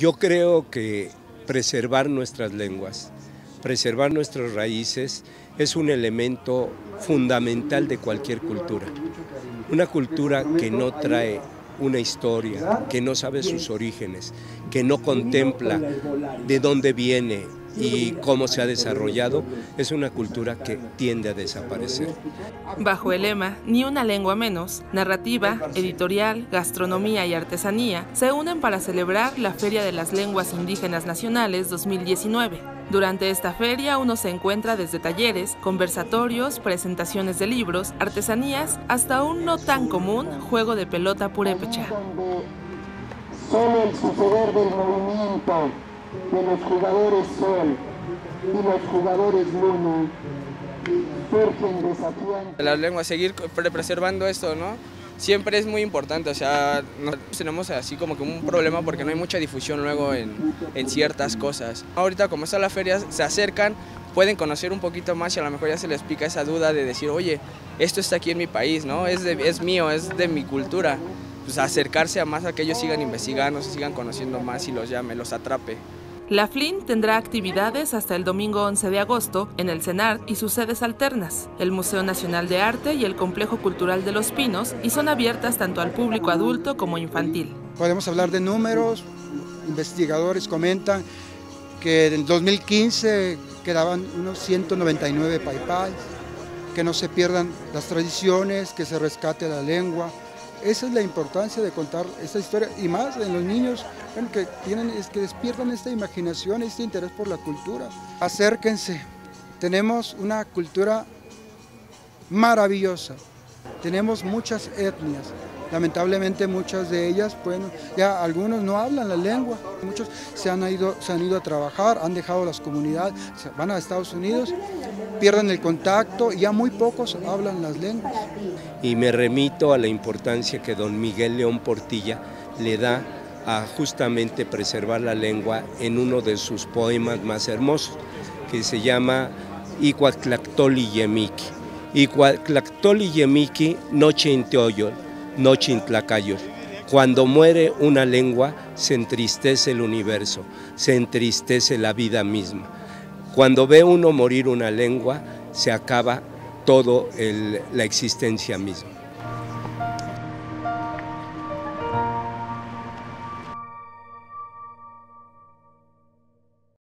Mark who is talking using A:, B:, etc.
A: Yo creo que preservar nuestras lenguas, preservar nuestras raíces es un elemento fundamental de cualquier cultura. Una cultura que no trae una historia, que no sabe sus orígenes, que no contempla de dónde viene y cómo se ha desarrollado, es una cultura que tiende a desaparecer.
B: Bajo el lema Ni una lengua menos, narrativa, editorial, gastronomía y artesanía se unen para celebrar la Feria de las Lenguas Indígenas Nacionales 2019. Durante esta feria uno se encuentra desde talleres, conversatorios, presentaciones de libros, artesanías, hasta un no tan común juego de pelota purépecha.
C: Solo el suceder del movimiento de los jugadores Sol y los jugadores Luna surgen desafiantes.
D: La lengua, seguir preservando esto, ¿no? Siempre es muy importante, o sea, no tenemos así como que un problema porque no hay mucha difusión luego en, en ciertas cosas. Ahorita como está la feria, se acercan, pueden conocer un poquito más y a lo mejor ya se les pica esa duda de decir, oye, esto está aquí en mi país, ¿no? Es, es mío, es de mi cultura. Pues acercarse a más a que ellos sigan investigando, se sigan conociendo más y los llame, los atrape.
B: La FLIN tendrá actividades hasta el domingo 11 de agosto en el CENART y sus sedes alternas, el Museo Nacional de Arte y el Complejo Cultural de los Pinos, y son abiertas tanto al público adulto como infantil.
E: Podemos hablar de números, investigadores comentan que en 2015 quedaban unos 199 paipais, que no se pierdan las tradiciones, que se rescate la lengua, esa es la importancia de contar esta historia y más en los niños que, tienen, es que despiertan esta imaginación, este interés por la cultura. Acérquense, tenemos una cultura maravillosa, tenemos muchas etnias, lamentablemente muchas de ellas, bueno, ya algunos no hablan la lengua, muchos se han ido, se han ido a trabajar, han dejado las comunidades, van a Estados Unidos, pierden el contacto y ya muy pocos hablan las lenguas.
A: Y me remito a la importancia que don Miguel León Portilla le da justamente preservar la lengua en uno de sus poemas más hermosos, que se llama Icuatlactoli Yemiki. Icuatlactoli Yemiki, noche en noche en Tlacayol. Cuando muere una lengua, se entristece el universo, se entristece la vida misma. Cuando ve uno morir una lengua, se acaba toda la existencia misma.